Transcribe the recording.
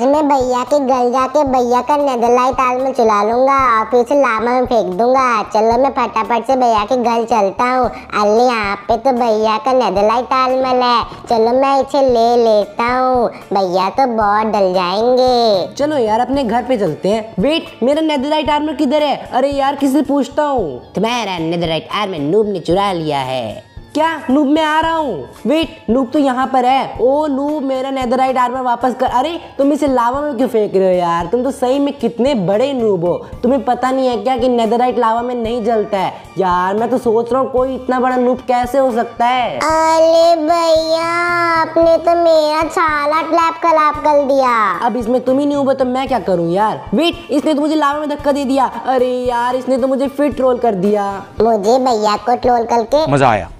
आज मैं भैया के घर जाके भैया का नेदरलाइट आल में चुला लूँगा और फिर से लावा में फेंक दूँगा। चलो मैं फटाफट से भैया के घर चलता हूँ। अल्ली, यहाँ पे तो भैया का नेदरलाइट आलमल है। चलो मैं इसे ले लेता हूँ। भैया तो बहुत डल जाएँगे। चलो यार, अपने घर पे चलते हैं। वेट, मेरा नेदरलाइट आर्मर किधर है? अरे यार किसी पूछता हूँ? तुम्हारा नेदरलाइट आर्मर नूब ने चुरा लिया है। क्या नूब मैं आ रहा हूँ? वेट नूब तो यहाँ पर है। ओ नूब मेरा नेदरलाइट आर्मर वापस कर अरे तुम इसे लावा में क्यों फेंक रहे हो यार? तुम तो सही में कितने बड़े नूब हो। तुम्हें पता नहीं है क्या कि नेदरलाइट लावा में नहीं जलता है? यार मैं तो सोच रहा हूँ कोई इतना बड़ा नूब कैसे हो सकता है? अरे भैया आपने तो मेरा छाला ट्लैप खराब कर दिया। अब इसमें तुम ही नहीं हो तो मैं क्या करूँ यार? वेट इसने तो मुझे लावा में धक्का दे दिया। अरे यार इसने तो मुझे फिर ट्रोल कर दिया। मुझे भैया को ट्रोल करके मज़ा आया।